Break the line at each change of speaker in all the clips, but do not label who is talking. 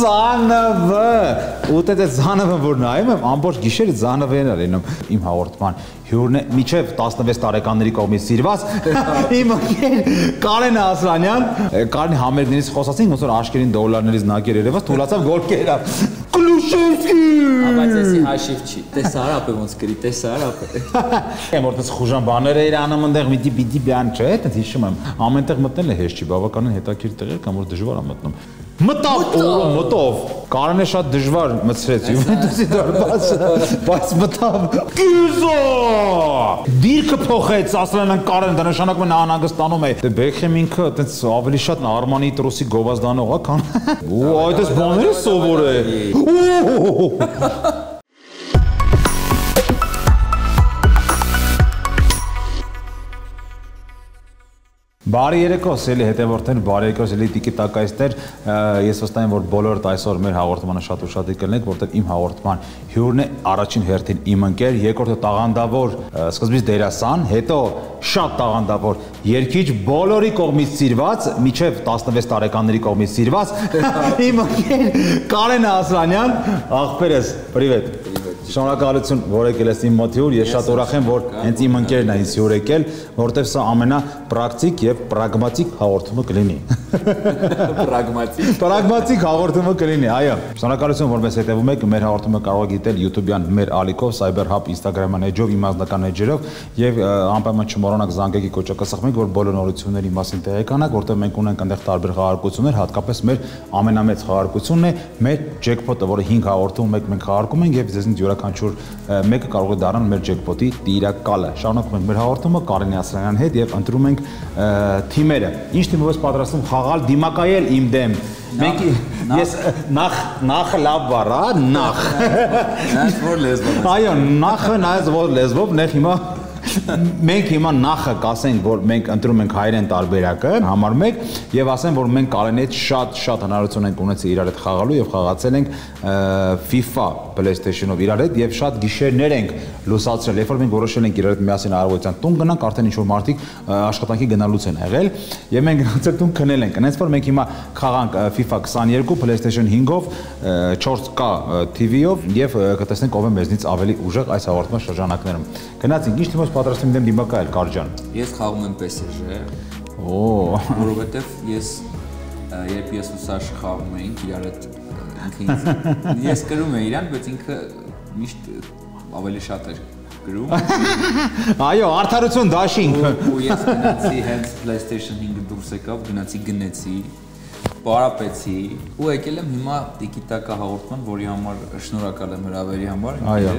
Զանավը։ Ու դե Զանավը որ նայում եմ, ամբողջ գիշերը Զանավեն էր լինում իմ հաղորդման հյուրն է միջև 16 տարեկանների կողմից սիրված իմ ընկեր Կարեն Ասրանյան Կարեն համերգներից խոսացինք ոնց որ աշկերին դոլարներից նակեր երևաց թուլացավ գորկերա Կլուշևսկի
Բայց էսի հաշիվ չի։ Տեսարապ է ոնց գրի, տեսարապ է։
Եմ որտես խուժան բաները իր անում այնտեղ մի դիպի բան չէ, այդպես հիշում եմ։ Ամենտեղ մտնել է հեշտ չի, բավականին հետաքրքիր տեղ է, կամ որ դժվար է մտնում։ Մտավ, մտով։ Կարանը շատ դժվար մցրեց Յուվենտուսի դարպասը, բայց մտավ։ Կիզո! Դիրքը փոխեց, ասել են Կարեն, դա նշանակում է նա անհանգստանում է։ Դե Բեքհեմ ինքը այտենց ավելի շատ Արմանի տրոսի գովազդանող է, քան։ Ու այդպես բաները սովոր է։ Բարի երեկո, սելի հետևորդներ, բարի երեկո, սելի տիկիտակայստեր։ Ես վստահ եմ, որ բոլորդ այսօր մեր հաղորդմանը շատ ուշադիր կլինեք, որտեղ իմ հաղորդման հյուրն է առաջին հերթին իմ ընկեր, երկրորդը տաղանդավոր սկզբից դերասան, հետո շատ տաղանդավոր երկիչ, բոլորի կողմից սիրված, միջև 16 տարեկանների կողմից սիրված իմ ընկեր Կարեն Ասրանյան, աղբերս, պրիվետ։ Շնորհակալություն, որ եկել ես իմ մոտ հյուր։ Ես շատ ուրախ եմ, որ հենց իմ ընկերն է ինձ հյուր եկել, որտեվ սա ամենապրակտիկ եւ պրագմատիկ հաղորդումը կլինի։
Պրագմատիկ։
Պրագմատիկ հաղորդումը կլինի, այո։ Շնորհակալություն, որ մեզ հետևում եք։ Մեր հաղորդումը կարող եք դիտել YouTube-յան մեր ալիքով, Cyber Hub Instagram-յան էջով, իմաստական էջերով եւ անպայման չմոռանաք զանգակի կոճակը սխմեք, որ բոլոր նորությունների մասին տեղեկանաք, որտեղ մենք ունենք այնտեղ տարբեր խաղարկություններ, հատկապես մեր ամենամեծ խաղարկությունն է մեր jackpot-ը, որը 5 հաղորդում մեկ մենք խաղարկում ենք եւ ձեզնից յուրաքանչյուր մեկը կարող է դառնալ մեր jackpot-ի տիրակալը։ Շարունակում ենք մեր հաղորդումը Կարինե Ասրանյան հետ եւ ընտրում ենք թիմերը։ Ինչ թիմով ես պատրաստում խաղալ դիմակայել իմ դեմ։ Մենք ես նախ նախ լավ բառ, հա, նախ։
Նայես որ լեզվով։
Այո, նախը նայես որ լեզվով, նեղ հիմա մենք հիմա նախը կասենք, որ մենք ընտրում ենք հայերեն տարբերակը, համար 1 եւ ասեմ, որ մենք կարենի հետ շատ շատ հնարավորություն ենք ունեցել իրար հետ խաղալու եւ խաղացել ենք FIFA PlayStation-ով իրար հետ եւ շատ գիշերներ ենք լուսացրել, երբ որ մենք որոշել ենք իրար հետ միասին արարողության տուն գնանք, արդեն ինչ որ մարդիկ աշխատանքի գնալուց են եղել եւ մենք գնացել տուն քնել ենք։ Այնպես որ մենք հիմա խաղանք FIFA 22 PlayStation 5-ով 4K TV-ով եւ կտեսնենք ով է մեզնից ավելի ուժեղ այս հաղորդման շրջանակներում։ Գնացինք, ինչ թիմոց պատրաստում դեմ դիմակայել Կարջան։
Ես խաղում եմ PSG։
Օ,
որովհետեւ ես երբ ես ու Սաշ խաղում էինք իրար հետ ինքը ես գրում եմ իրան, բայց ինքը միշտ ավելի շատ էր գրում։
Այո, արդարություն դաշինք։
Ու ես գնացի հենց PlayStation 5-ը դուրս եկավ, գնացի գնեցի, պարապեցի ու եկել եմ հիմա տիկիտակա հաղորդման, որի համար շնորհակալ եմ հրավերի համար։
Այո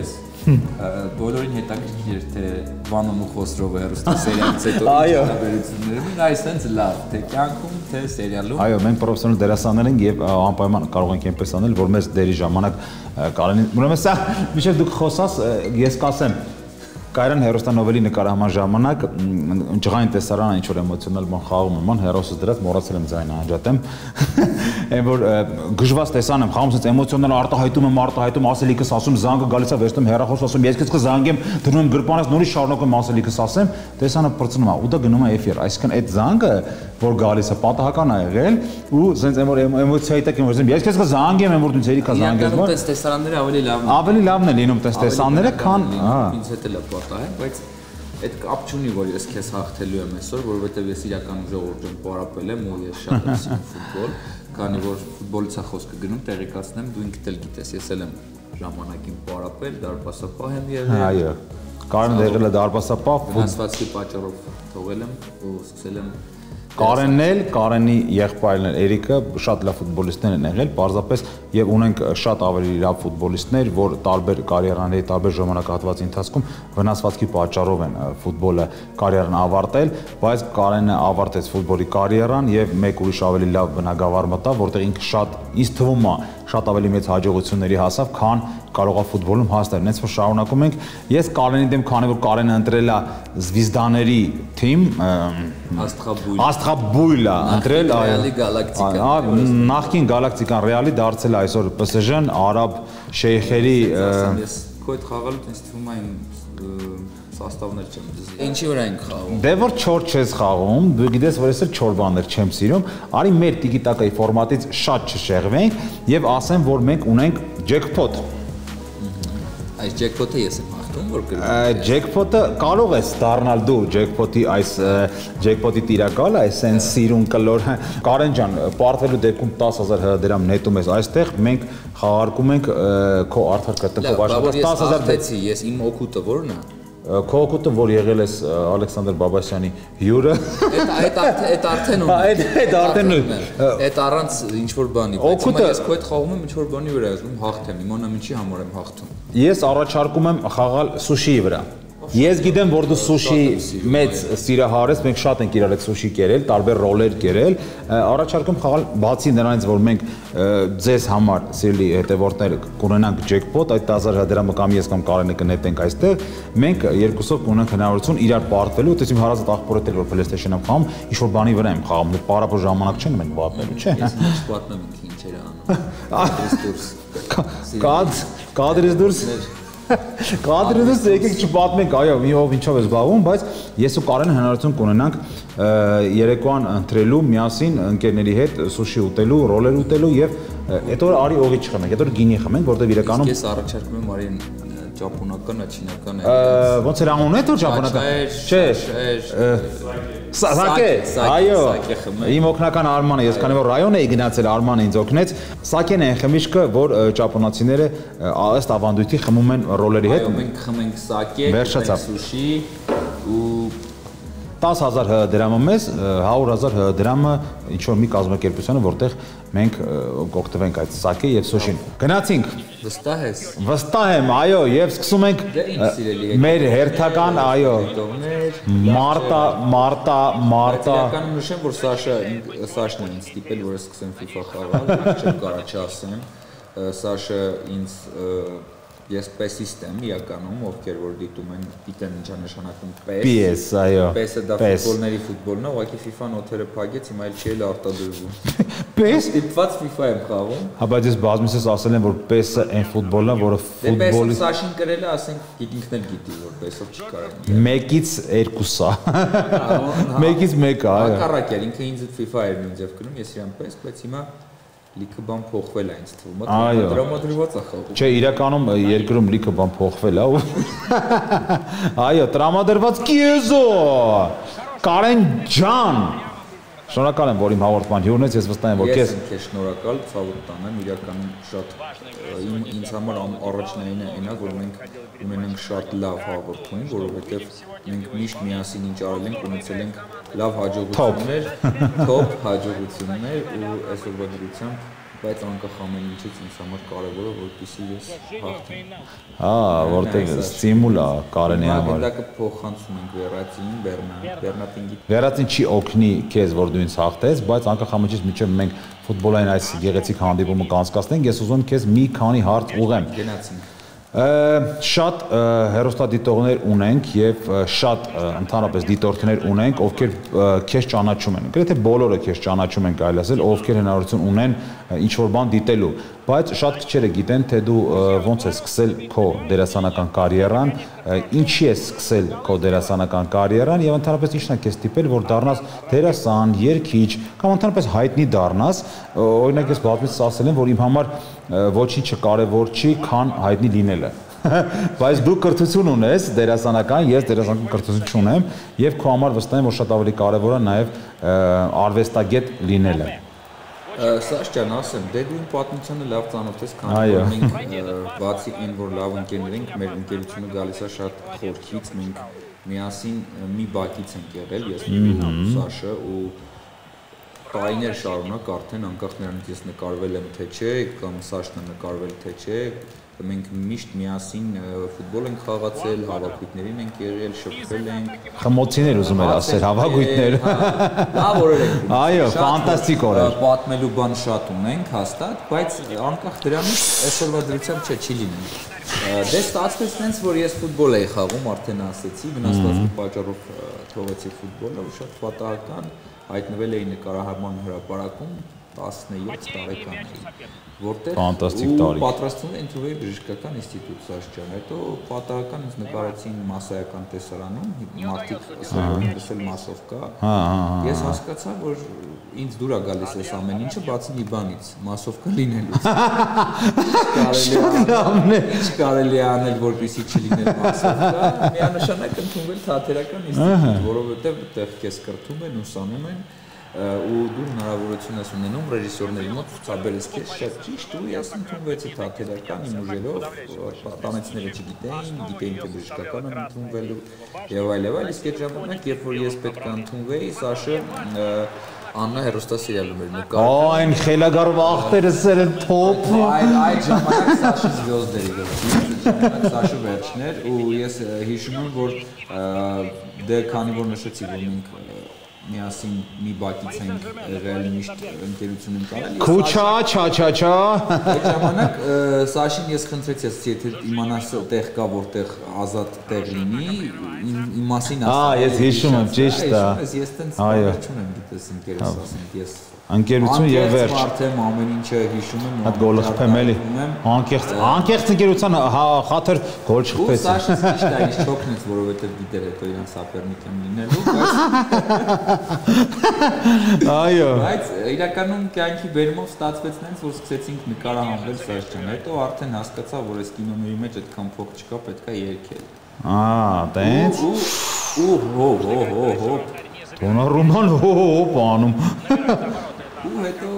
բոլորին հետաքրքիր թե Վանոն ու Խոսրովը հերոստասերիալից հետո հարաբերությունները այ սենց լավ թե կյանքում թե սերիալում
Այո մենք պրոֆեսիոնալ դերասաններ ենք եւ անպայման կարող ենք այնպես անել որ մեզ դերի ժամանակ կարենին ուրեմն սա միշտ դուք խոսաս ես կասեմ Կայրան հերոստանովելի նկարահանման ժամանակ ջղային տեսարանը ինչ որ էմոցիոնալ բան խաղում եմ, ման հերոսս դրած մոռացել եմ ձայնը անջատեմ։ Այն որ գժված տեսան եմ, խաղում sense էմոցիոնալ արտահայտում եմ, արտահայտում ասելիքս ասում, զանգը գալիս է վերցնում հերախոս ասում, ես քեզ կզանգեմ, դնում եմ գրպանից նորից շարունակում ասելիքս ասեմ, տեսանը բրծնում է ու դա գնում է էֆիր։ Այսինքն այդ զանգը, որ գալիս է, պատահական է եղել ու sense այն որ էմոցիայի տակ եմ որ ես քեզ կզանգեմ, այն որ դու ցերի կզանգես։
Իրականում տես տեսարանները ավելի լավն են։
Ավելի լավն է լինում տես տեսանները, քան հա։
Ինձ հետ էլ է պատահել, բայց այդ կապ չունի, որ ես քեզ հաղթելու եմ այսօր, որովհետև ես իրականում ժողովրդին պարապել եմ ու ես շատ եմ սիրում ֆուտբոլ, քանի որ ֆուտբոլից է խոսքը գնում, տեղեկացնեմ, դու ինքդ էլ գիտես, ես էլ եմ ժամանակին պարապել, դարպասապահ եմ եղել։
Այո։ Կարեն եղել է դարպասապահ,
ֆուտբոլի պատճառով թողել եմ ու սկսել եմ
Կարենն էլ, Կարենի եղբայրն էլ Էրիկը շատ լավ ֆուտբոլիստներ են եղել, parzapes եւ ունենք շատ ավելի լավ ֆուտբոլիստներ, որ տարբեր կարիերաների, տարբեր ժամանակահատվածի ընթացքում վնասվածքի պատճառով են ֆուտբոլը կարիերան ավարտել, բայց Կարենը ավարտեց ֆուտբոլի կարիերան եւ մեկ ուրիշ ավելի լավ բնակավար մտավ, որտեղ ինքը շատ ինձ թվում է շատ ավելի մեծ հաջողությունների հասավ, քան կարող է ֆուտբոլում հասնել։ Նենց որ շարունակում ենք, ես Կարենի դեմ, քանի որ Կարենը ընտրել է Զվիզդաների թիմ,
Աստղաբույլ։
Աստղաբույլը ընտրել, այո։
Ռեալի գալակտիկա։
Ա նախքին գալակտիկան Ռեալի դարձել է այսօր PSG-ն, արաբ շեյխերի
Ես քո հետ խաղալուց ինձ թվում իմ սաստավներ չեմ դզի։ Ինչի վրա ենք խաղում։
Դե որ 4 չես խաղում, դու գիտես որ ես էլ 4 բաներ չեմ սիրում, արի մեր տիկիտակայի ֆորմատից շատ չշեղվենք եւ ասեմ որ մենք ունենք jackpot։
Այս ջեկպոթը ես եմ հաղթում, որ գրում։
Jackpot-ը կարող ես դառնալ դու jackpot-ի այս jackpot-ի տիրակալը, այս sense սիրուն կլոր Կարեն ջան, պարտվելու դեպքում 10000 դրամ նետում ես այստեղ, մենք խաղարկում ենք քո արդար կտկով
աշխատած
10000
դեցի, ես իմ օգուտը ո՞րն է։
Քո օգուտը որ եղել ես Ալեքսանդր Բաբասյանի հյուրը։
Այդ այդ այդ արդեն ու։
Այդ այդ արդեն ու։
Այդ առանց ինչ որ բանի, բայց հիմա ես քո հետ խաղում եմ ինչ որ բանի վրա, ասում հաղթեմ, իմանամ ինչի համար եմ հաղթում։
Ես առաջարկում եմ խաղալ սուշիի վրա։ Ես գիտեմ, որ դու սուշի մեծ սիրահար ես, մենք շատ ենք իրար հետ սուշի կերել, տարբեր ռոլեր կերել։ Առաջարկում խաղալ բացի նրանից, որ մենք ձեզ համար սիրելի հետևորդներ կունենանք ջեկպոտ, այդ 10000 դրամը կամ ես կամ Կարենը կնետենք այստեղ, մենք երկուսով կունենանք հնարավորություն իրար պարտվելու, դες իմ հարազատ աղբորը դել որ PlayStation-ը խաղում, ինչ որ բանի վրա եմ խաղում, դե պարապոր ժամանակ չեն մենք պատմելու, չէ՞։
Ես ինչ պատմեմ ինքը ինչեր անում։ Դուրս։
Կադ, կադրից դուրս Կադրից եկեք չպատմենք, այո, մի ով ինչով է զբաղվում, բայց ես ու Կարենը հնարավորություն կունենանք երեկոյան ընտրելու միասին ընկերների հետ սուշի ուտելու, ռոլեր ուտելու եւ այդ օրը արի օղի չխմենք, այդ օրը գինի խմենք, որտեղ իրականում
Ես առաջարկում եմ արի ճապոնական, չինական
է։ Ոնց էր անունը որ ճապոնական։ Չէ։ Սակե, այո։ Իմ օկնական Արմանը, ես քանի որ ռայոն էի գնացել, Արմանը ինձ օգնեց։ Սակեն է խմիչքը, որ ճապոնացիները ըստ ավանդույթի խմում են ռոլերի հետ։
Այո, մենք խմենք սակե, սուշի ու
10000 դրամը մեզ 100000 դրամը ինչ որ մի կազմակերպությանը որտեղ մենք կօգտվենք այդ սակե եւ սոշին գնացինք
վստահ ես
վստահ եմ այո եւ սկսում ենք
դե
մեր հերթական այո մարտա մարտա մարտա
իրականում նշեմ որ Սաշա Սաշն է ինձ ստիպել որ ես սկսեմ FIFA խաղալ չեմ կարա չասեմ Սաշը ինձ ես PES-իստ եմ իրականում, ովքեր որ դիտում են, դիտեն ինչա նշանակում PES։
PES, այո։
PES-ը դա ֆուտբոլների ֆուտբոլն է, ուղղակի FIFA-ն օթերը փակեց, հիմա էլ չի էլ արտադրվում։
PES
դիպված FIFA եմ խաղում։
Հա, բայց ես բազմիցս ասել եմ, որ PES-ը այն ֆուտբոլն է, որը
դե ֆուտբոլի Սաշին գրել է, ասենք, ինքն էլ գիտի, որ PES-ով չի կարող։
Մեկից երկուսա։ Մեկից մեկը, այո։
Հակառակը, ինքը ինձ FIFA էր նույն ձև գրում, ես իրան PES, բայց հիմա լիքը բան փոխվել է ինձ թվում, տրամադրված է խաղում։
Չէ, իրականում երկրում լիքը բան փոխվել է։ Այո, տրամադրված կիեզո։ Կարեն ջան։ Շնորհակալ եմ, որ իմ հաղորդման հյուրն ես, ես վստահ եմ, որ
քեզ Ես քեզ շնորհակալ, ցավոտ տանեմ, իրականում շատ իմ ինձ համար առաջնայինը այնա, որ մենք ունենանք շատ լավ հաղորդում, որովհետև մենք միշտ միասին ինչ արել ենք, ունեցել ենք լավ հաջողություններ, top հաջողություններ ու այսօրվա դրությամբ բայց անկախ ամեն ինչից ինձ համար կարևորը որպեսի ես հաղթեմ։
Հա, որտեղ ստիմուլ է Կարենի համար։
Դա կփոխանցում ենք Վերածին, Բեռնատ, Բեռնատին գիտ։
Վերածին չի օգնի քեզ, որ դու ինձ հաղթես, բայց անկախ ամեն ինչից միջև մենք ֆուտբոլային այս գեղեցիկ հանդիպումը կանցկացնենք, ես ուզում եմ քեզ մի քանի հարց ուղեմ։
Գնացինք
շատ հերոստադիտողներ ունենք եւ շատ ընդհանրապես դիտորդներ ունենք, ովքեր քեզ ճանաչում են։ Գրեթե բոլորը քեզ ճանաչում են, կարելի ասել, ովքեր հնարավորություն ունեն ինչ որ բան դիտելու, բայց շատ քիչերը գիտեն, թե դու ոնց ես սկսել քո դերասանական կարիերան, ինչի ես սկսել քո դերասանական կարիերան եւ ընդհանրապես ինչն է քեզ տիպել, որ դառնաս դերասան, երգիչ կամ ընդհանրապես հայտնի դառնաս։ Օրինակ ես բազմիցս ասել եմ, որ իմ համար ոչինչը կարևոր չի, քան հայտնի լինելը բայց դու կրթություն ունես դերասանական, ես դերասանական կրթություն չունեմ եւ քո համար վստահ եմ որ շատ ավելի կարեւոր է նաեւ արվեստագետ լինելը
Սաշ ջան, ասեմ, դե դու իմ պատմությանը լավ ծանոթ ես, քանի որ մենք բացի այն որ լավ ընկերներ ենք, մեր ընկերությունը գալիս է շատ խորքից, մենք միասին մի բակից ենք եղել, ես ու Սաշը ու տարիներ շարունակ արդեն անկախ նրանից ես նկարվել եմ թե չէ կամ Սաշնը նկարվել թե չէ մենք միշտ միասին ֆուտբոլ ենք խաղացել, հավաքույտներին ենք եղել, շփվել ենք։
Խմոցիներ ուզում էր ասել, հավաքույտներ։
հա, Լավ օրեր ենք։
Այո, ֆանտաստիկ օրեր։
Պատմելու բան շատ ունենք հաստատ, բայց անկախ դրանից այսօրվա դրությամբ չէ, չի լինի։ Դե ստացվեց այնց, որ ես ֆուտբոլ էի խաղում, արդեն ասեցի, վնասվածքի պատճառով թողեցի ֆուտբոլը ու շատ պատահական հայտնվել էի նկարահանման հրապարակում 17 տարեկան էի որտեղ
Ֆանտաստիկ տարիք։
պատրաստվում է ընդունել բժշկական ինստիտուտ Սաշճան։ Հետո պատահական ինձ նկարեցին մասսայական տեսարանում, մարդիկ լսել մասով կա։
Հա, հա,
Ես հասկացա, որ ինձ դուր է գալիս այս ամեն ինչը բացի մի բանից, մասով կա լինելուց։
լավն է։
Ինչ կարելի է անել, որպեսզի չլիներ մասով կա։ Միանշանակ ընդունվել թատերական ինստիտուտ, որովհետև այդտեղ քեզ կրթում են, ուսանում են ու դու հնարավորություն ես ունենում ռեժիսորների մոտ ցուցաբերես քեզ շատ ճիշտ ու ես ընդունվեցի թատերական իմ ուժերով տանեցները չգիտեին, գիտեին թե բժշկական եմ ընդունվելու եւ այլ եւ այլ իսկ այդ ժամանակ երբ որ ես պետք է ընդունվեի Սաշը Աննա հերոստասերիալում էր նկար
Այն խելագար վախտերը սեր են թոփ։
Այդ այդ ժամանակ Սաշը զվյոզդերի գլխի Սաշը վերջներ ու ես հիշում եմ որ դե քանի որ նշեցի որ մենք միասին մի բակից ենք եղել միշտ ընկերություն ենք արել
Քուչա, չա, չա, չա։
այդ ժամանակ Սաշին ես խնդրեցի ասեցի եթե իմանաս տեղ կա որտեղ ազատ տեղ լինի իմ մասին
Ա, ես հիշում եմ, ճիշտ է։
ես տենց
Այո։
չունեմ գիտես ընկերս ասենք ես
Անկերություն եւ վերջ։
Մարդ եմ ամեն ինչը հիշում եմ
Հատ գոլը խփեմ էլի։ Անկեղծ, անկեղծ ընկերության հա- խաթր գոլ
Ու
չխփեց։
Սաշը ճիշտ է, ինձ չոքնեց, որովհետև գիտեր հետո իրան սապերնիկ եմ լինելու, բայց
Այո։
բայց իրականում կյանքի բերումով ստացվեց նենց, որ սկսեցինք նկարահանվել Սաշջան։ Հետո արդեն հասկացա, որ այս կինոների մեջ այդքան փոք չկա, պետք է երգել։
Ա, տենց։
Ու ու հո հո հո հո
Դոնառուման հոպ անում։
ու հետո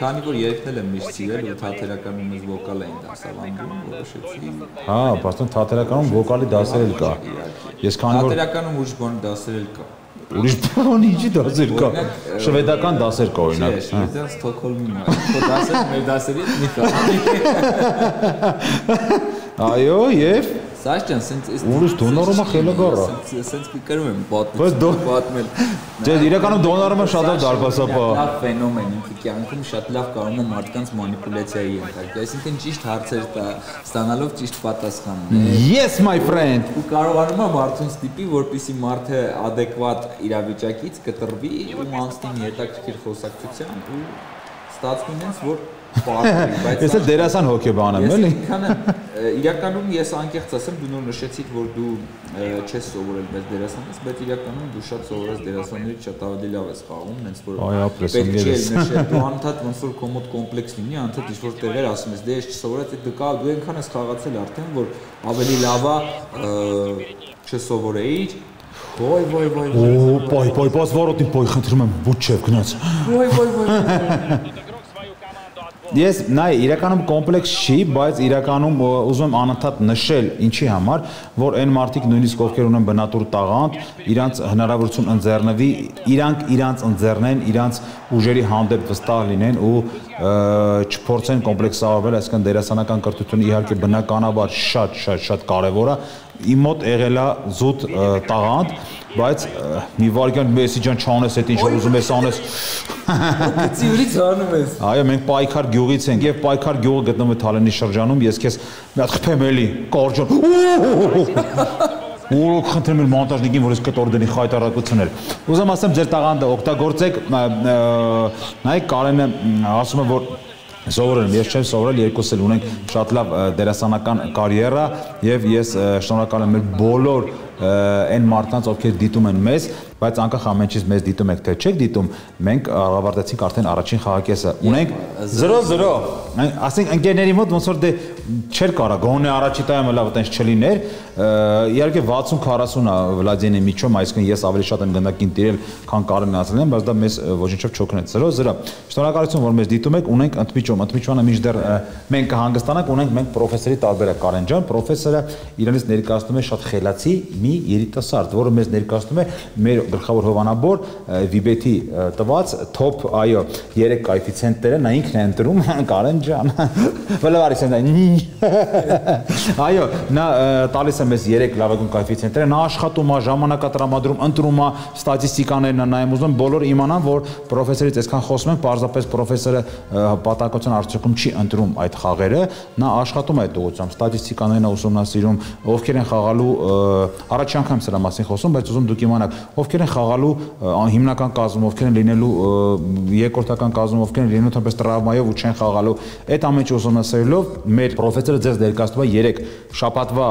քանի որ երգնել եմ միշտ սիրել ու թատերականում մեզ վոկալ էին դասավանդում, որոշեցի
Հա, բաստոն թատերականում վոկալի դասեր էլ կա։ Ես քանի որ
թատերականում ուրիշ բան դասեր էլ կա։
ուրիշ բան ինչի դասեր կա։ Շվեդական դասեր կա օրինակ։
Չէ, Շվեդիան Ստոկհոլմում է։ Քո դասերը մեր դասերից մի քանի։
Այո, եւ
Սաշ ջան, սենց էս
Ուրիշ դոնորոմը խելագար է։
Սենց կկրում եմ պատմել։ պատմել։
Դե իրականում դոնարումը շատ է դարբասապա։
Լավ ֆենոմեն ինքը կյանքում շատ լավ կարող է մարդկանց մանիպուլյացիայի ենթարկել։ Այսինքն ճիշտ հարցեր տա, ստանալով ճիշտ պատասխաններ։
Yes my friend։
ու կարողանում է մարդուն ստիպի, որպիսի մարդը adekvat իրավիճակից կտրվի ու անցնի հետաքրքիր խոսակցության ու ստացվում ինձ որ պատմի, բայց
Ես էլ դերասան հոկեբան եմ, էլի։
իրականում ես անկեղծ ասեմ դու նոր նշեցիք որ դու չես սովորել մեծ դերասանից բայց իրականում դու շատ սովորես դերասաններից շատ ավելի լավ ես խաղում հենց որ պետք էլ նշել դու անդադ ոնց որ կոմոդ կոմպլեքս լինի անդադ ինչ որ տեղեր ասում ես դե ես չսովորած դու կա դու այնքան ես խաղացել արդեն որ ավելի լավ է ը, չսովորեիր Ոյ ոյ ոյ
Օ, պայ, պայ, բաց վարոտին պայ, խնդրում եմ, ոչ չև գնաց։
ոյ ոյ ոյ
Ես նայ իրականում կոմպլեքս չի, բայց իրականում ուզում եմ անընդհատ նշել ինչի համար, որ այն մարդիկ նույնիսկ ովքեր ունեն բնատուր տաղանդ, իրանց հնարավորություն ընձեռնվի, իրանք իրանց ընձեռնեն, իրանց ուժերի հանդեպ վստահ լինեն ու չփորձեն կոմպլեքսավորվել, այսինքն դերասանական կրթությունը իհարկե բնականաբար շատ շատ շատ կարևոր է իմ մոտ եղել է զուտ տաղանդ, բայց մի վարքյան Մեսի ջան չանես այդ ինչ որ ուզում ես անես
Ծիուրից անում ես
Այո, մենք Պայքար գյուղից ենք եւ Պայքար գյուղը գտնվում է Թալենի շրջանում։ Ես քեզ մի հատ խփեմ էլի, կորջոն։ Ու խնդրեմ մոնտաժնիկին, որ ես կտոր դնի խայտարակություններ։ Ուզում ասեմ, ձեր տաղանդը օգտագործեք, նայեք Կարենը ասում է, որ Սովորել եմ, ես չեմ սովորել, երկուս էլ ունենք շատ լավ դերասանական կարիերա եւ ես շնորհակալ եմ մեր բոլոր այն մարդկանց, ովքեր դիտում են մեզ, բայց անկախ ամեն ինչից մեզ դիտում եք թե չեք դիտում, մենք ավարտեցինք արդեն առաջին խաղակեսը։ Ունենք 0-0։ Ասենք ընկերների մոտ ոնց որ դե չէր կարա գոնե առաջի տայմը լավ այտենց չլիներ։ Իհարկե 60-40 է Վլադիմիրի միջում, այսինքն ես ավելի շատ եմ գնդակին տիրել, քան ասել եմ, բայց դա մեզ ոչինչով չօգնեց։ 0-0։ Շնորհակալություն, որ մեզ դիտում եք, ունենք ընդմիջում, ընդմիջումը ը, մենք կհանգստանանք, ունենք մենք պրոֆեսորի տարբերակ Կարեն ջան, պրոֆեսորը իրանից ներկայացնում է շատ խելացի մի երիտասարդ, որը մեզ ներկայացնում է մեր գլխավոր հովանավոր ը, տված top, այո, 3 կոեֆիցիենտները, նա ինքն է ընտրում Կարեն ջան։ Վլավարիս են Այո, նա տալիս է մեզ 3 լավագույն կոեֆիցիենտները, նա աշխատում է, ժամանակա տրամադրում, ընտրում է ստատիստիկաներն է նայում, ուզում եմ բոլորը իմանան, որ պրոֆեսորից այսքան խոսում ենք, պարզապես պրոֆեսորը պատահական արդյունքում չի ընտրում այդ խաղերը, նա աշխատում է այդ ուղղությամբ, ստատիստիկաներն է ուսումնասիրում, ովքեր են խաղալու ը, առաջի անգամ սրա մասին խոսում, բայց ուզում դուք իմանաք, ովքեր են խաղալու հիմնական կազմում, ովքեր են լինելու երկրորդական կազմում, ովքեր են լինելու թեպետ տրավմայով ու չեն խաղալու։ Այդ ամեն ինչը ուսումնասիրելով մեր պրոֆեսորը ձեզ ներկայացնում է 3 շաբաթվա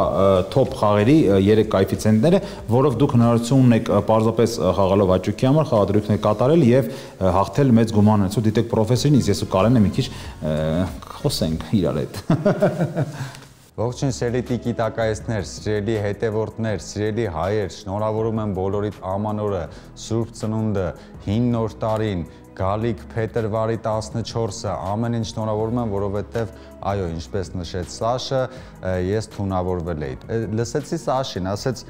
top խաղերի 3 կոեֆիցիենտները, որով դուք հնարավորություն ունեք պարզապես խաղալով աճուկի համար խաղադրույքներ կատարել եւ հաղթել մեծ գումար ունեցու։ Դիտեք պրոֆեսորին, ես ու Կարենը մի քիչ խոսենք իրար հետ։
Ողջույն սիրելի տիկիտակայեցներ, սիրելի հետևորդներ, սիրելի հայեր, շնորհավորում եմ բոլորիդ ամանորը, Սուրբ Ծնունդը, հին նոր տարին, գալիք փետրվարի 14-ը ամեն ինչ շնորհավորում եմ, որովհետև այո, ինչպես նշեց Սաշը, ես թունավորվել էի։ Լսեցի Սաշին, ասեց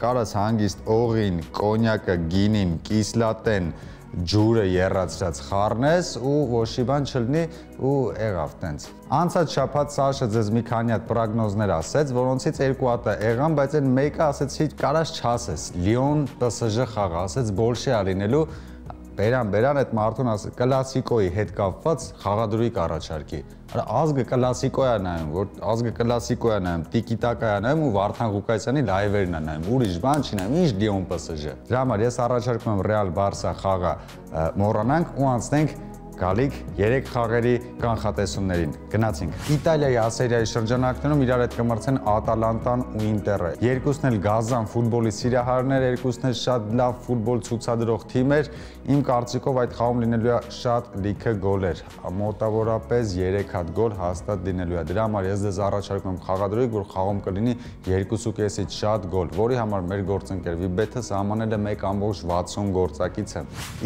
կարաս հանգիստ օղին, կոնյակը, գինին, կիսլատեն, ջուրը երրացրած խառնես ու ոչի բան չլինի ու եղավ տենց։ Անցած շաբաթ Սաշը ձեզ մի քանի հատ պրոգնոզներ ասեց, որոնցից երկու հատը եղան, բայց այն մեկը ասեցի կարաս չասես։ Լիոն PSG խաղը ասեց բոլշի ա լինելու Բերան, բերան այդ մարդուն ասի կլասիկոյի հետ կապված խաղադրույք առաջարկի։ Արա ազգը կլասիկոյ է նայում, որ ազգը կլասիկոյ է նայում, տիկիտակա է նայում ու Վարդան Ղուկասյանի լայվերն է նայում։ Ուրիշ բան չի նայում, ինչ Լիոն PSG։ Դրա համար ես առաջարկում եմ Real Barça խաղը մոռանանք ու անցնենք գալիք 3 խաղերի կանխատեսումներին։ Գնացինք։ Իտալիայի ասերիայի շրջանակներում իրար հետ կմրցեն Ատալանտան ու Ինտերը։ Երկուսն էլ գազան ֆուտբոլի սիրահարներ, երկուսն էլ շատ լավ ֆուտբոլ ցուցադրող թիմեր։ Իմ կարծիքով այդ խաղում լինելու է շատ լիքը գոլեր։ Մոտավորապես 3 հատ գոլ հաստատ լինելու է։ Դրա համար ես դες առաջարկում եմ խաղադրույք, որ խաղում կլինի 2.5-ից շատ գոլ, որի համար մեր գործընկեր Վիբեթը սահմանել է 1.60 գործակիցը։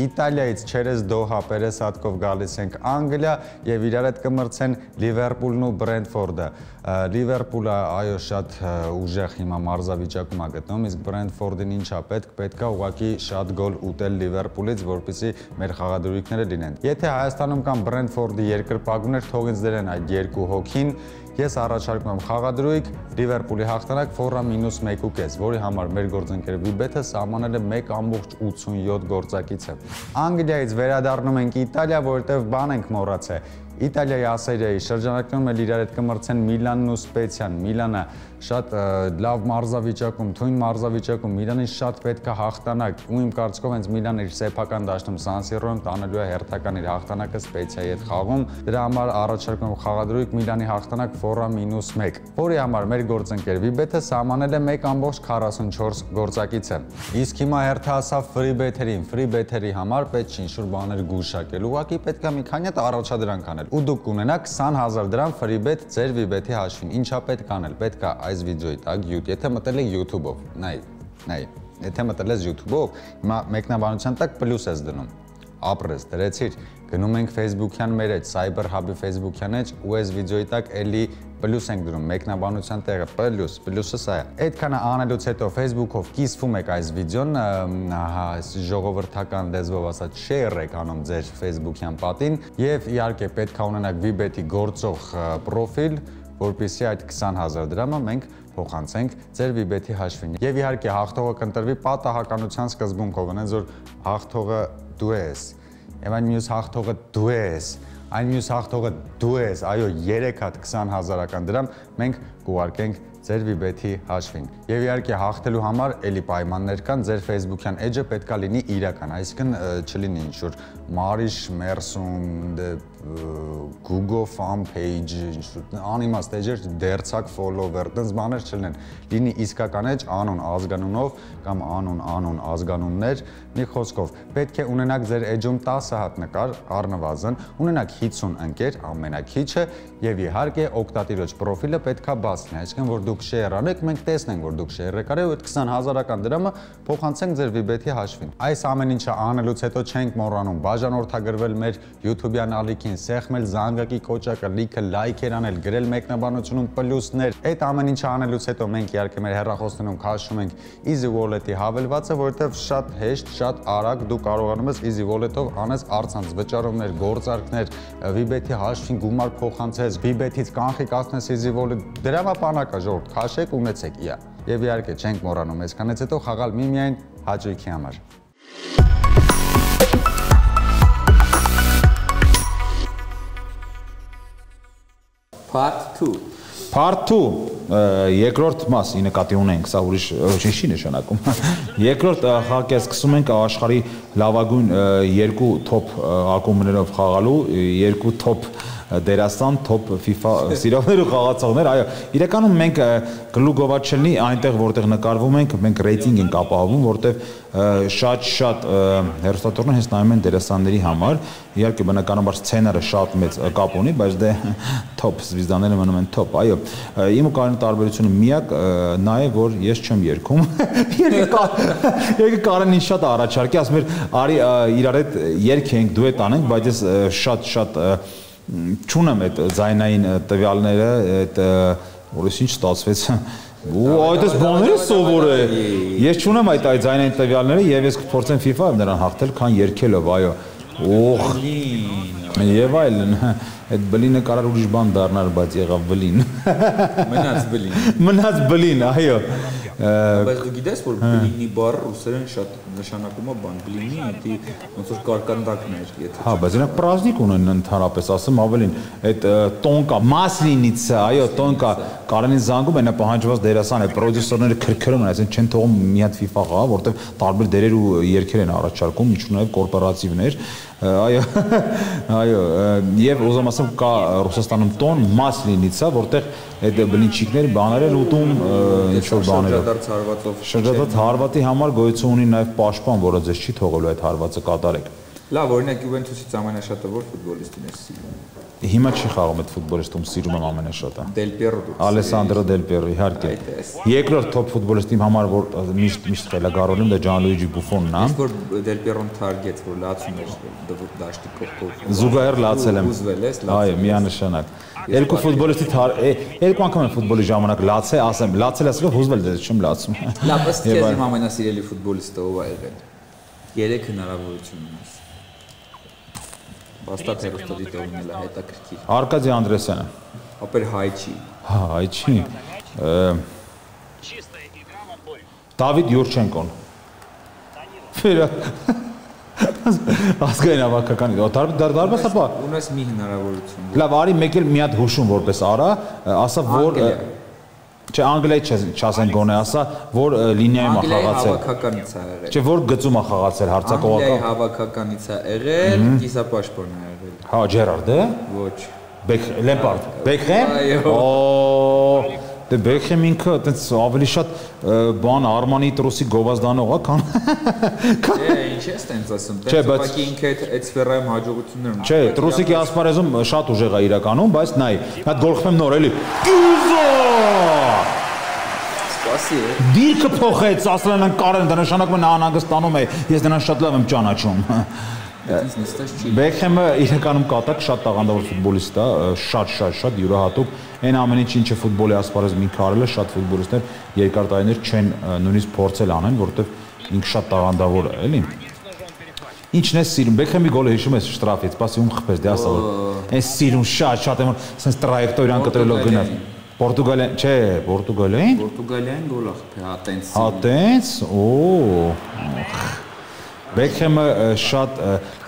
Իտալիայից Չերես Դոհա Պերես հատկով գալիս ենք Անգլիա եւ իրար հետ կմրցեն Լիվերպուլն ու Բրենթֆորդը։ Լիվերպուլը այո շատ ուժեղ հիմա մարզավիճակում է գտնվում, իսկ Բրենթֆորդին ինչա պետք, պետքա ուղակի շատ գոլ ուտել Լիվերպուլից, որպեսզի մեր խաղադրույքները լինեն։ Եթե Հայաստանում կան Բրենթֆորդի երկրպագուներ, թող ինձ դրեն այդ երկու հոգին Ես առաջարկում եմ խաղադրույք Liverpool-ի հաղթանակ Forra -1.5, որի համար մեր գործընկեր Vibet-ը սահմանել է 1.87 գործակիցը։ Անգլիայից վերադառնում ենք Իտալիա, որովհետև բան ենք մոռացել։ Իտալիայի ասերիայի շրջանակներում էլ իրար հետ կմրցեն Միլանն ու Սպեցիան։ Միլանը շատ լավ մարզավիճակում, թույն մարզավիճակում Միլանին շատ պետք է հաղթանակ։ Ու իմ կարծիքով հենց Միլանը իր սեփական դաշտում Սան Սիրոյում տանելու է հերթական իր հաղթանակը Սպեցիայի հետ խաղում։ Դրա համար առաջարկում խաղադրույք Միլանի հաղթանակ Ֆորա -1, որի համար մեր գործընկեր Վիբեթը սահմանել է 1.44 գործակիցը։ Իսկ հիմա հերթը ասավ free bet-երին, free bet-երի համար պետք չի ինչ-որ բաներ գուշակել։ Ուղղակի պետք է մի քանի հատ առաջադրանք անել։ Ու դուք կունենաք 20000 դրամ bet ձեր Վիբեթի հաշվին։ Ինչա պետք անել։ Պետք է այս վիդեոյի տակ եթե մտել եք YouTube-ով, նայ, նայ, եթե մտել ես YouTube-ով, հիմա մեկնաբանության տակ պլյուս ես դնում ապրես, դրեցիր, գնում ենք Facebook-յան մեր էջ, Cyber Hub-ի Facebook-յան էջ ու այս վիդեոյի տակ էլի պլյուս ենք դնում, մեկնաբանության տեղը պլյուս, պլյուսը սա է։ Այդքանը անելուց հետո Facebook-ով կիսվում եք այս վիդեոն, ժողովրդական լեզվով ասած share եք անում ձեր Facebook-յան պատին եւ իհարկե պետք է ունենաք Vibet-ի գործող պրոֆիլ, որpիսի այդ 20000 դրամը մենք փոխանցենք ձեր Vibet-ի հաշվին։ Եվ իհարկե հաղթողը կընտրվի պատահականության սկզբունքով, այնց որ հաղթողը դու ես։ Եվ այն մյուս հաղթողը դու ես այն մյուս հաղթողը դու ես, այո, 3 հատ 20000-ական դրամ մենք կուղարկենք ձեր Vibet-ի հաշվին։ Եւ իհարկե հաղթելու համար էլի պայմաններ կան, ձեր Facebook-յան edge-ը պետքա լինի իրական, այսինքն չլինի ինչ որ Marish Mersun, Google fan page, անիմաստ էջեր, դերցակ follower, դες բաներ չլինեն։ Լինի իսկական էջ անուն ազգանունով կամ անուն անուն ազգանուններ, մի խոսքով պետք է ունենաք ձեր էջում 10 հատ նկար առնվազն, ունենաք 50 ընկեր ամենակիչը եւ իհարկե օկտատիրոջ պրոֆիլը պետքա բաց լինի, այսինքն որ դուք share անեք, մենք տեսնենք որ դուք share եք արել ու այդ 20000-ական դրամը փոխանցենք ձեր Vibet-ի հաշվին։ Այս ամեն ինչը անելուց հետո չենք մոռանում բաժանորդագրվել մեր YouTube-յան ալիքին, սեղմել զանգակի կոճակը, լիքը լայքեր անել, գրել մեկնաբանությունում պլյուսներ։ Այդ ամեն ինչը անելուց հետո մենք իհարկե մեր հեռախոսներում քաշում ենք Easy Wallet-ի հավելվածը, որովհետև շատ հեշտ, շատ արագ դու կարողանում ես Easy Wallet-ով անես առցանց վճարումներ, գործարքներ, Vibet-ի հաշվին գումար փոխանցես, Vibet-ից կանխիկացնես Easy Wallet։ Դրամապանակա ժողովուրդ, քաշեք, ունեցեք, իա։ Եվ իհարկե չենք մոռանում, այսքանից հետո խաղալ միմիայն հաճույքի համար։
Part 2
Part 2 երկրորդ մասի նկատի ունենք, սա ուրիշ ոչինչ չի նշանակում։ Երկրորդ խաղակը սկսում ենք աշխարհի լավագույն երկու top ակումբներով խաղալու, երկու top դերասան top FIFA սիրողներ ու խաղացողներ, այո, իրականում մենք գլուգովաչելնի այնտեղ որտեղ նկարվում ենք, մենք ռեյտինգ ենք ապահովում, որտեղ շատ-շատ հերոստատորներ հենց նայում են դերասանների համար։ Իհարկե բնականաբար սցենարը շատ մեծ կապ ունի, բայց դե top զվիզդաները մնում են top, այո։ Իմ ու Կարենի տարբերությունը միակ նա է, որ ես չեմ երգում։ Երկը Կարենին շատ առաջարկի, ասում էր, արի իրար հետ երգ ենք, դուետ անենք, բայց ես շատ-շատ չունեմ այդ զայնային տվյալները, այդ որս ինչ ստացվեց Ու այդպես բաները սովոր է։ Ես չունեմ այդ այդ զայնային տվյալները եւ ես կփորձեմ FIFA-ով նրան հաղթել, քան երկելով, այո։ Օխ։ Եվ այլն։ Այդ բլինը կարող ուրիշ բան դառնար, բայց եղավ բլին։
Մնաց բլին։
Մնաց բլին, այո։
Բայց դու գիտես, որ բլինի բառը ռուսերեն շատ նշանակում է բան, բլինի, դի ոնց որ կարկանդակներ, եթե։
Հա, բայց նրանք պրազնիկ ունեն ընդհանրապես, ասեմ ավելին, այդ տոնկա, մասլինիցա, այո, տոնկա, Կարենին զանգում են պահանջված դերասան է, պրոդյուսերները քրքրում են, այսինքն չեն թողում մի հատ FIFA խաղա, որտեղ տարբեր դերեր ու երգեր են առաջարկում, ինչու նաև կորպորատիվներ այո այո եւ ուզում ասեմ կա Ռուսաստանում տոն մասլինիցա որտեղ այդ բլինչիկներ բաներ են ուտում ինչ որ բաներով
շրջադարձ հարվածով
շրջադարձ հարվածի համար գոյություն ունի նաեւ պաշտպան որը ձեզ չի թողելու այդ հարվածը կատարեք
լավ օրինակ Յուվենտուսից ամենաշատը որ ֆուտբոլիստին է սիրում
Հիմա չի խաղում այդ ֆուտբոլիստում, սիրում եմ ամենաշատը։
Դել Պիերո դու։
Ալեսանդրո Դել Պիերո, իհարկե։ Երկրորդ top ֆուտբոլիստի համար որ միշտ միշտ խելագարոնում դա Ջանլուիջի Բուֆոնն է։
Իսկ որ Դել Պիերոն թարգեց, որ լացում էր դաշտի կողքով։
Զուգահեռ լացել եմ։
Ուզվել ես,
Այո, միանշանակ։ Երկու ֆուտբոլիստի երկու անգամ եմ ֆուտբոլի ժամանակ լացե, ասեմ, լացել ասելով հուզվել դες չեմ լացում։
Լավ, ըստ քեզ իմ ամենասիրելի ֆուտբոլիստը ով է եղել։ Երեք հնարավորություն ունես։ Բաստատ հերոստատիտողն է հետաքրքիր։
Արկադի Անդրեսյանը։
Ապեր հայ չի։
Հա, հայ չի։ Դավիթ Յուրչենկոն։ Ֆերա Ասկային ավակական։ Դարբաս ապա։
Ունես մի հնարավորություն։
Լավ, արի մեկ էլ մի հատ հուշում որպես արա, ասա որ Չէ, անգլիայ չասեն գոնե, ասա, որ լինիայում է խաղացել։
Հավաքականից է եղել։
Չէ, որ գծում է խաղացել հարցակողական։
Անգլիայի հավաքականից է եղել, կիսապաշտպան է եղել։
Հա, Ջերարդը։
Ոչ։
Բեք Լեմպարդ։ Բեքհեմ։
Այո։
Օ Դե Բեքհեմ ինքը այտենց ավելի շատ բան Արմանի տրոսի գովազդանող է, քան
Չէ, ինչ ես տենց ասում։
բայց-
ուղղակի ինքը այդ այդ սֆերայում հաջողություններ ունի։
Չէ, տրոսիկի ասպարեզում շատ ուժեղ է իրականում, բայց նայ, հատ գոլ խփեմ նոր էլի։!
Սպասի։
Դիրքը փոխեց, ասել են կարեն, դա նշանակում է նա անհանգստանում է, ես նրան շատ լավ եմ ճանաչում։ Բեքհեմը իրականում կատակ շատ տաղանդավոր ֆուտբոլիստ է, շատ շատ շատ յուրահատուկ։ Այն ամեն ինչ ինչը ֆուտբոլի ասպարեզում ինքը արել է, շատ ֆուտբոլիստներ երկար տարիներ չեն նույնիսկ փորձել անեն, որովհետև ինքը շատ տաղանդավոր է, էլի։ Ինչն է սիրում։ Բեքհեմի գոլը հիշում ես շտրաֆից, սպասի ում խփես, դե ասա որ։ Այս սիրուն շատ շատ եմ, սենց տրայեկտորիան կտրելով գնաց։ Պորտուգալիան, չէ, Պորտուգալիային։
Պորտուգալիան գոլ ա խփի, հա տենց։
Հա տենց, օ։ Բեքհեմը շատ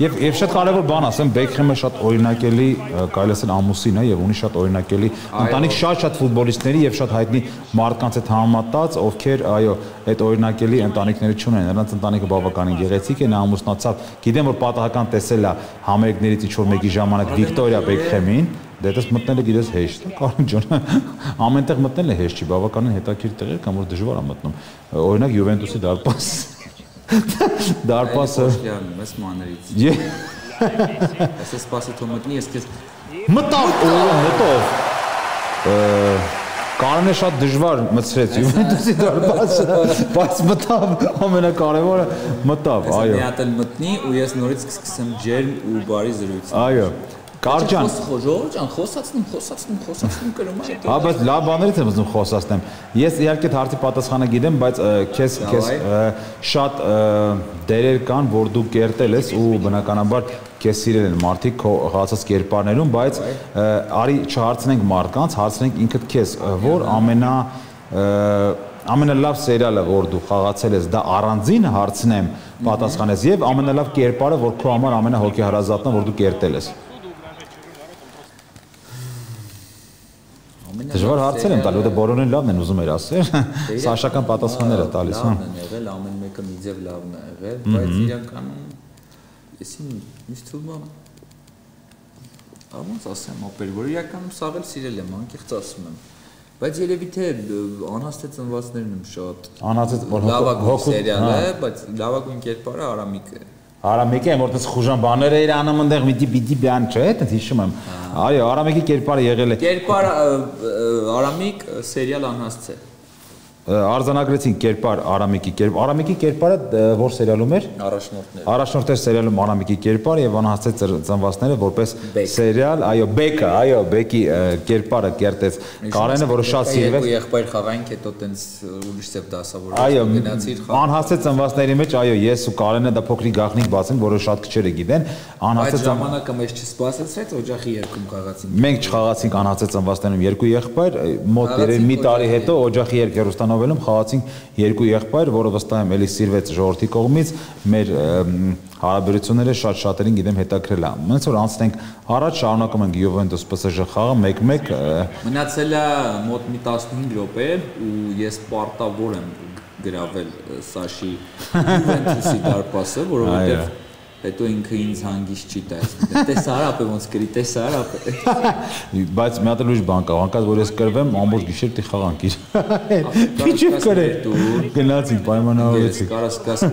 եւ եւ շատ կարեւոր բան ասեմ, Բեքհեմը շատ օրինակելի կարելի ասել ամուսին է եւ ունի շատ օրինակելի ընտանիք շատ-շատ ֆուտբոլիստների եւ շատ հայտնի մարդկանց հետ համատած, ովքեր այո, այդ օրինակելի ընտանիքները չունեն։ Նրանց ընտանիքը բավականին գեղեցիկ է, նա ամուսնացավ։ Գիտեմ որ պատահական տեսել է համերգներից ինչ որ մեկի ժամանակ Վիկտորիա Բեքհեմին, դե դες մտնելը գիտես հեշտ է, Կարեն ջան։ Ամենտեղ մտնելը հեշտ չի, բավականին հետաքրքիր տեղ է, կամ որ դժվար է մտնում։ Օրինակ Յուվենտուսի դարպաս Դարպասը
ես մանրից։ Ես սպասի թող մտնի, ես քեզ
մտավ, մտավ։ Կարենը շատ դժվար մցրեց Յուվենտուսի դարպասը, բայց մտավ, ամենակարևորը մտավ,
Այո։
այո։
Մի հատ էլ մտնի ու ես նորից կսկսեմ ջերմ ու բարի զրույց։
Այո։ Կարճան,
Խոժոր ջան, խոսացնում, խոսացնում, խոսացնում կրում է։
Հա, բայց լավ բաներից եմ ուզում խոսացնեմ։ Ես իհարկե հարցի պատասխանը գիտեմ, բայց քեզ քեզ շատ դերեր կան, որ դու կերտել ես ու բնականաբար քեզ սիրել են մարդիկ քո հացած կերպարներում, բայց արի չհարցնենք մարդկանց, հարցնենք ինքդ քեզ, որ ամենա ամենալավ սերիալը, որ դու խաղացել ես, դա առանձին հարցնեմ, պատասխանես եւ ամենալավ կերպարը, որ քո համար ամենահոգեհարազատն է, որ դու կերտել ես։ Դժվար հարցեր եմ տալու, դա բոլորին լավն են ուզում էր ասել։ Սաշական պատասխանները տալիս, հա։
Լավն են եղել, ամեն մեկը մի ձև լավն է եղել, բայց իրականում եսին ինձ թվում է Ահա ասեմ, օպեր, որ իրականում սաղ էլ սիրել եմ, անկեղծ ասում եմ։ Բայց երևի թե անհաստ ծնվածներն եմ շատ։
Անհաստ որ
լավագույն սերիալ է, բայց լավագույն կերպարը Արամիկը է։
Արամիկը եմ որտես խուժան բաներ էր անում այնտեղ մի դիպի բան չէ, այդպես հիշում եմ։ Այո, Արամիկի կերպարը եղել է։
Կերպարը Արամիկ սերիալ անհաստ է
արձանագրեցին կերպար Արամիկի կերպ Արամիկի կերպարը որ սերիալում էր?
Առաջնորդներ
առաջնորդներ սերիալում Արամիկի կերպարը եւ անհասցեց ծնվածները որպես սերիալ այո Բեկը այո Բեկի կերպարը կերտեց Կարենը որը շատ սիրվեց
եղբայր խաղայինք հետո տենց ուրիշ ձև դասավորը
այո անհասցեց ծնվածների մեջ այո ես ու Կարենը դա փոքրիկ գախնիկ բացին որը շատ քչերը գիտեն
անհասցեց ժամանակը մեջ չսպասեցրեց օջախի երկում խաղացինք
մենք չխաղացինք անհասցեց ծնվածներում երկու եղբայր մոտ մի տարի հետո օջախի երկ հերոստանով Նովելում խաղացինք երկու եղբայր, որը վստահ եմ էլի սիրվեց ժողովրդի կողմից, մեր հարաբերությունները շատ շատերին գիտեմ հետաքրել է։ Ոնց որ անցնենք առաջ շարունակում ենք Juventus PSG խաղը 1-1
մնացել է մոտ մի 15 րոպե ու ես պարտավոր եմ գրավել Սաշի Juventus-ի դարպասը, որովհետև հետո ինքը ինձ հանգիստ չի տալիս։ Տես արապ է ոնց գրի, տես արապ է։
Բայց մի հատ լույս բան կա, անկած որ ես կրվեմ, ամբողջ գիշեր դի խաղանք իր։ Քիչ է կրե։ Գնացինք պայմանավորեցինք։
Կարաս գաս։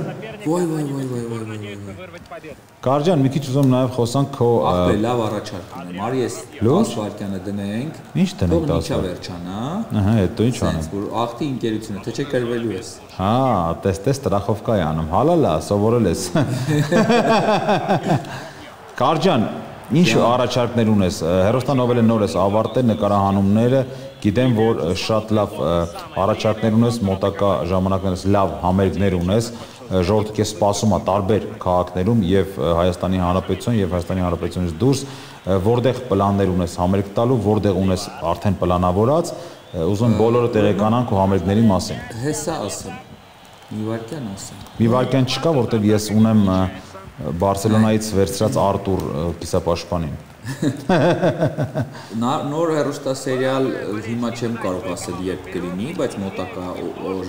Ոյ ոյ ոյ ոյ ոյ ոյ։
Կարջան, մի քիչ ուզում նաև խոսանք քո
Ահա լավ առաջարկ ունեմ։ Արի ես 10 վարկյանը դնենք։
Ինչ դնենք 10
վարկյանը։ վերջանա։
Ահա, հետո ինչ անեմ։
Որ ախտի ընկերությունը, թե չէ կրվելու ես։
Հա, տես-տես տրախովկա է անում։ Հալալա, սովորել ես։ Կարջան, ինչ առաջարկներ ունես։ Հերոստանովելը նոր ես ավարտել նկարահանումները, գիտեմ որ շատ լավ առաջարկներ ունես, մոտակա ժամանակներս լավ համերգներ ունես ժողովուրդը քեզ սպասում է տարբեր քաղաքներում եւ Հայաստանի Հանրապետություն եւ Հայաստանի Հանրապետությունից դուրս որտեղ պլաններ ունես համերգ տալու, որտեղ ունես արդեն պլանավորած, ուզում բոլորը տեղեկանանք ու համերգների մասին։
Հեսա ասեմ։ Մի վարքյան ասեմ։
Մի վարքյան չկա, որտեղ ես ունեմ Բարսելոնայից վերցրած Արտուր կիսապաշտպանին։
Նոր հերոստասերիալ հիմա չեմ կարող ասել երբ կլինի, բայց մոտակա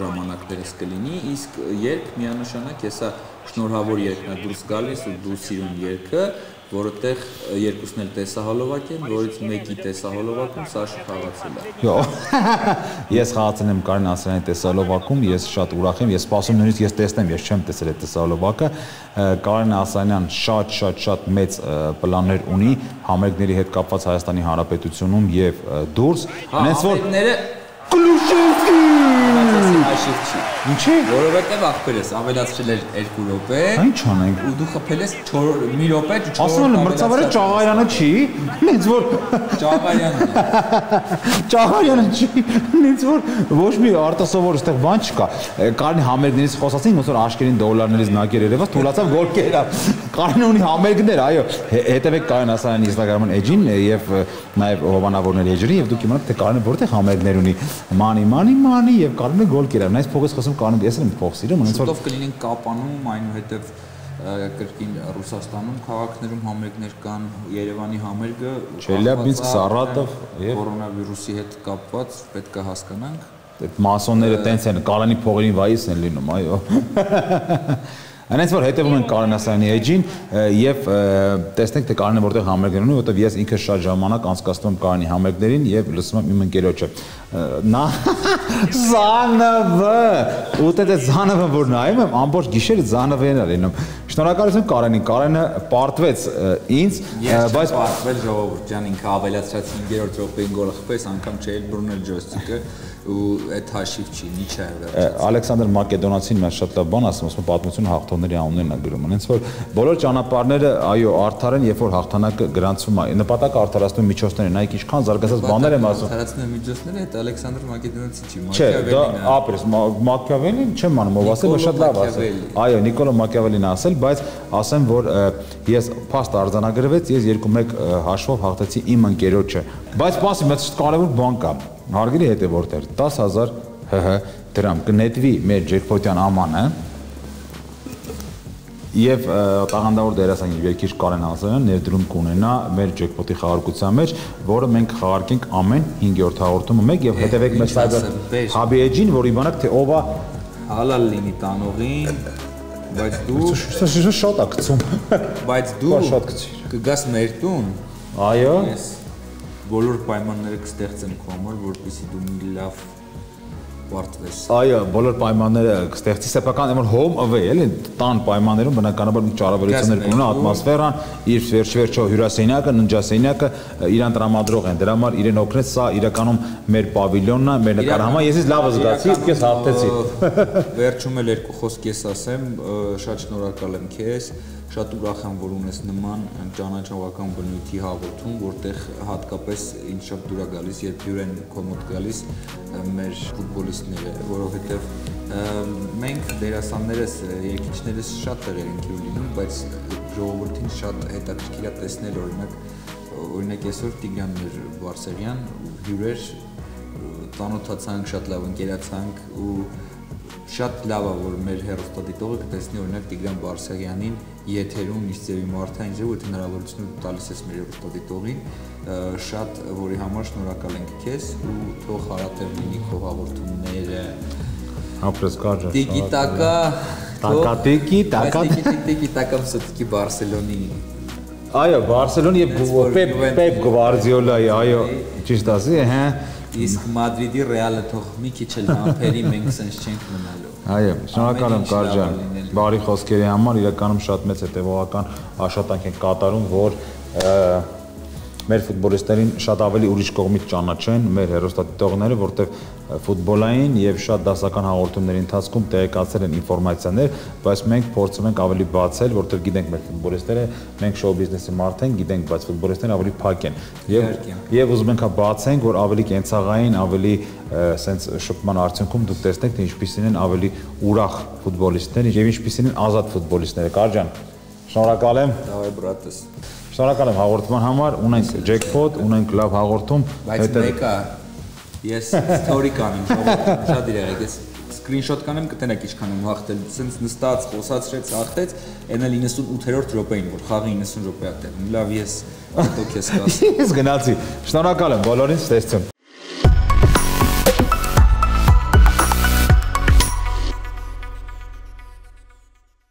ժամանակներս կլինի, իսկ երբ միանշանակ հեսա շնորհավոր երկն է դուրս գալիս ու դու սիրուն երկը, որովհետեւ երկուսն էլ տեսահոլովակ են, որից մեկի տեսահոլովակում Սաշը խաղացել է։
Յո։ Ես խաղացել եմ Կարեն Ասրյանի տեսահոլովակում, ես շատ ուրախ եմ, ես սպասում նույնիսկ ես տեսնեմ, ես չեմ տեսել այդ տեսահոլովակը։ Կարեն Ասանյան շատ շատ շատ մեծ պլաններ ունի համերգների հետ կապված Հայաստանի Հանրապետությունում եւ դուրս։
Հենց որ Չի։
Ինչի՞։
Որովհետև աղբերս ավելացրել էր 2 րոպե։
Ինչ անենք։
Ու դու խփել ես 4 մի րոպե 4
Ասում եմ մրցավարը Ճաղարյանը չի։ Ինձ որ
Ճաղարյանն է։
Ճաղարյանը չի։ Ինձ որ ոչ մի արտասովոր այդտեղ բան չկա։ Կարնի համերգներից խոսացին, ոնց որ աշկերին դոլարներից նակեր երևաց, թուլացավ գորկերա։ Կարնի ունի համերգներ, այո։ Հետևեք Կարեն Ասարյանի Instagram-ն էջին եւ նաեւ հովանավորների էջերին եւ դուք իմանաք թե Կարենը որտեղ համերգներ ունի։ Մանի, մանի, մանի եւ Կարենը գոլ կերավ։ Նայես փողոց խոսում Կարեն, ես եմ փող սիրում, ոնց որ
Շուտով կլինենք Կապանում, այնուհետև կրկին Ռուսաստանում քաղաքներում համերգներ կան, Երևանի համերգը
Չելյաբինսկ, Սարատով
եւ կորոնավիրուսի հետ կապված պետք է հասկանանք։
Այդ մասոնները տենց են, Կարանի փողերին վայիս են լինում, այո։ Այնպես որ հետևում են Կարեն Ասարյանի էջին եւ տեսնենք թե Կարենը որտեղ համերգներ ունի, որովհետեւ ես ինքը շատ ժամանակ անցկացնում եմ Կարենի համերգներին եւ լսում եմ իմ ընկերոջը։ Նա Զանովը, ու դե Զանովը որ նայում եմ, ամբողջ գիշերը Զանովեն է լինում։ Շնորհակալություն Կարենին, Կարենը պարտվեց ինձ,
բայց պարտվել ժողովուրդ ջան, ինքը ավելացրած 5-րդ րոպեին գոլը խփեց, անգամ չէ բռնել ջոյստիկը ու այդ հաշիվ չի, ինչա է վերջացել։
Ալեքսանդր Մակեդոնացին մեզ շատ լավ բան ասում, ասում պատմությունը հաղթողների անուններն է գրում։ Հենց որ բոլոր ճանապարհները, այո, արդար են, երբ որ հաղթանակը գրանցվում է։ Նպատակը արդարացնում միջոցներ են, այ ինչքան զարգացած բաներ եմ ասում։
Արդարացնում միջոցները, այդ Ալեքսանդր Մակեդոնացի չի,
Չէ, դա ապրես Մակիավելին չեմ անում, ով ասել, շատ լավ ասել։ Այո, Նիկոլո Մակիավելին ասել, բայց ասեմ, որ ես փաստ արձանագրվեց, ես 2-1 հաշվով հաղթեցի իմ ընկերոջը։ Բայց սպասի, մեծ կարևոր բան կա հարգելի հետևորդներ 10000 ՀՀ դրամ կնետվի մեր ջեքփոթյան ամանը եւ տաղանդավոր դերասան Երկիր Կարեն Հասարյան ներդրում կունենա մեր ջեկպոտի խաղարկության մեջ, որը մենք խաղարկենք ամեն 5-րդ հաղորդումը մեկ եւ հետեւեք մեր Cyber
ասեմ, բեր։
Hub Edge-ին, որ իմանաք թե ով է
Հալալ լինի տանողին, բայց դու
շատ է գցում։
բայց դու
շատ գցիր։
կգաս մեր տուն,
Այո։
ես բոլոր պայմանները կստեղծեմ քո համար, որպեսզի դու մի լավ վարտվես։
Այո, բոլոր պայմանները կստեղծի սեփական որ home away, էլի տան պայմաններում բնականաբար մի ճարավերություններ կունենա
ու-
ատմոսֆերան, իր վերջ-վերջո հյուրասենյակը, ննջասենյակը իրան տրամադրող են։ Դրա համար իրեն օգնեց սա իրականում մեր պավիլյոնն է, մեր նկարահամա։ Ես ինձ լավը զգացի, իսկ ես հաղթեցի։
Վերջում էլ երկու խոսք ես ասեմ, շատ շնորհակալ եմ քեզ, շատ ուրախ եմ, որ ունես նման ճանաչողական բնույթի հաղորդում, որտեղ հատկապես ինձ շատ դուր է գալիս, երբ հյուր են քո մոտ գալիս մեր ֆուտբոլիստները, որովհետև մենք դերասաններս, երգիչներս շատ տեղեր ենք հյուր լինում, բայց ժողովրդին շատ հետաքրքիր է տեսնել օրինակ օրինակ այսօր Տիգրան մեր Բարսեղյան հյուրեր ծանոթացանք, շատ լավ ընկերացանք ու շատ լավ է որ մեր հերոստատիտողը կտեսնի օրինակ Տիգրան Բարսեղյանին եթերում ինչ ձևի մարդային ժողովուրդ հնարավորություն տալիս ես մեր ռոստովի տողին, շատ որի համար շնորհակալ ենք քեզ ու թող հարատև լինի քո հաղորդումները։
Ապրես կարճ։
Տիկիտակա
Տակատիկի, տակատիկի,
տիկիտակա սուտիկի Բարսելոնի։
Այո, Բարսելոն եւ
Պեփ
Պեփ Գվարդիոլայի, այո, ճիշտ ասի, հա։
Իսկ Մադրիդի Ռեալը թող մի քիչ էլ ամփերի մենք sense չենք մնալու։
Այո, շնորհակալ եմ
Կարճան։
Բարի խոսքերի համար իրականում շատ մեծ հետևողական աշխատանք են կատարում, որ ը, մեր ֆուտբոլիստերին շատ ավելի ուրիշ կողմից ճանաչեն մեր հերոստատիտողները, որտեղ ֆուտբոլային եւ շատ դասական հաղորդումների ընթացքում տեղեկացել են ինֆորմացիաներ, բայց մենք փորձում ենք ավելի բացել, որտեղ գիտենք մեր ֆուտբոլիստերը, մենք շոու բիզնեսի մարդ ենք, գիտենք, բայց ֆուտբոլիստերն ավելի փակ են։ Եվ եւ ուզում ենք հա բացենք, որ ավելի կենցաղային, ավելի սենց շփման արդյունքում դուք տեսնեք, թե ինչպիսին են ավելի ուրախ ֆուտբոլիստները եւ ինչպիսին են ազատ ֆուտբոլիստները։ Կարճան, շնորհակալ եմ։
Դավայ բրատես։
Շնորհակալ եմ հաղորդման համար։ Ունենք ջեքփոթ, ունենք լավ հաղորդում։
Բայց մեկը ես story կանեմ, շատ իրար եք, ես screenshot կանեմ կտենակ ինչքան եմ հաղթել, սենց նստած, խոսացրեց, հաղթեց, այնա 98-րդ րոպեին, որ խաղի 90 րոպե է տեղ։ Լավ, ես հետո քեզ կասեմ։
Ես գնացի։ Շնորհակալ եմ բոլորին, ստեսցում։